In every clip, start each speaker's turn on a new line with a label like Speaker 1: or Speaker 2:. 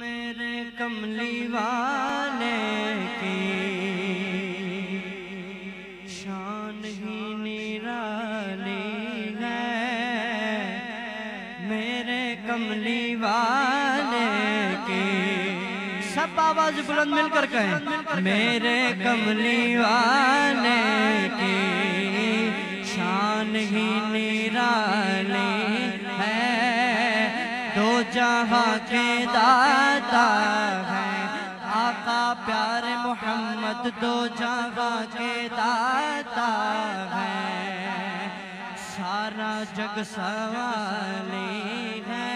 Speaker 1: मेरे कमली वाले की शान ही निराली है। मेरे कमली वाले की सब आवाज़ बुलंद मिलकर कहें। मेरे कमली वाले की शान ही निराली जहाँ के दाता है। आका प्यारे मोहम्मद दो जहाँ के दाता है। सारा जग सवाली है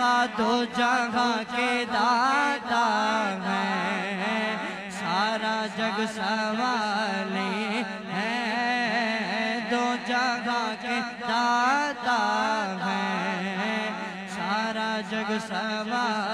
Speaker 1: आका दो जगह के दाता है। सारा जग सवाले हैं। दो जगह के दादा हैं। सारा जग सवाले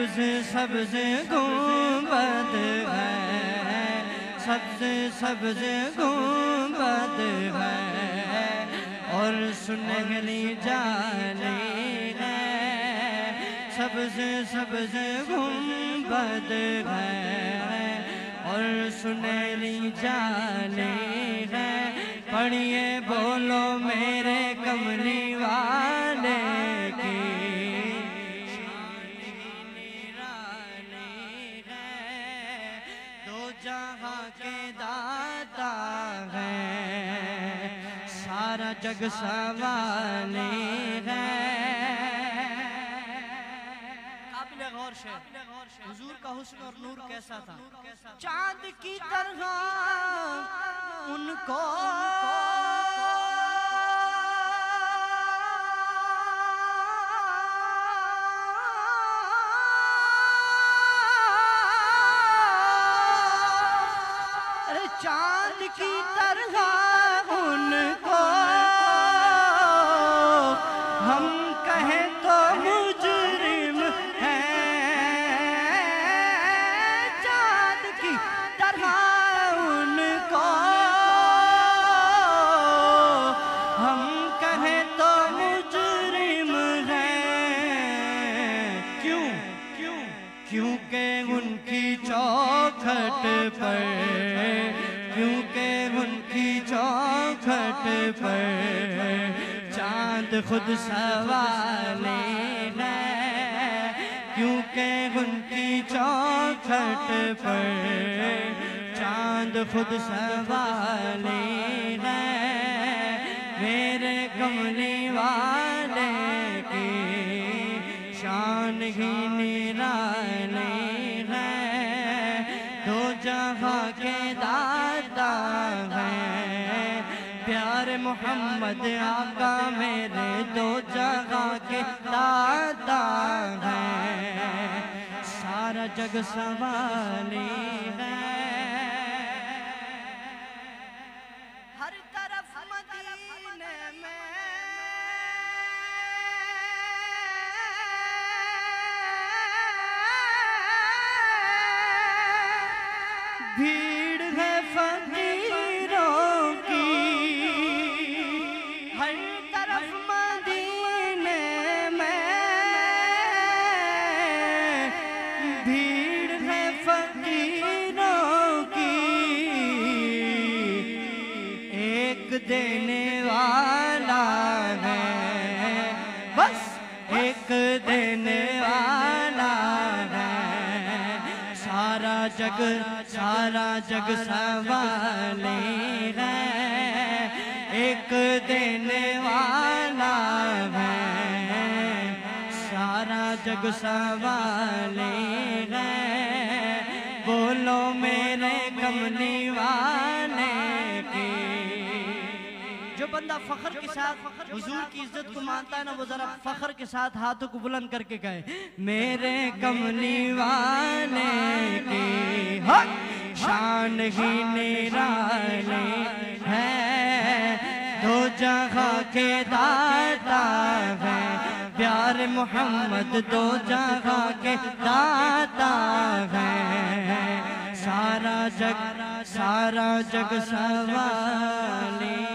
Speaker 1: सब्ज सब्ज गुंबद है। सब्ज सब्ज गुंबद है। और सुनहरी जाली है। सब्ज सब्ज गुंबद है। और सुनहरी जाली है। पढ़िए बोलो मेरे कमली वाले जग सवाले है। काबिल गौर हुजूर का हुस्न और नूर कैसा था? चाँद की तरह उनको अरे चाँद चौखट पर, क्योंकि उनकी चौखट पर चाँद खुद सवाले क्योंकि उनकी चौखट पर चाँद खुद सवाले मेरे कमली वाले की शान ही निराले प्यार मोहम्मद आका मेरे दो जगह के दाता है। सारा जग सवाली है। हर तरफ़ मदीने में। भीड़ तरफ़ मदीने में भीड़ है फकीरों की। एक देने वाला है, बस एक देने वाला है। सारा जग सारा जग सवाले है एक देने वाला है सारा जग सवाले है। बोलो मेरे कमली वाले की। जो बंदा फखर के साथ हुजूर की इज़्ज़त को मानता है ना वो जरा फखर के साथ हाथों को बुलंद करके कहे मेरे कमली वाले की। शान ही निराले प्यार मोहम्मद दो जगह के दाता है। सारा जग सारा जग सवाली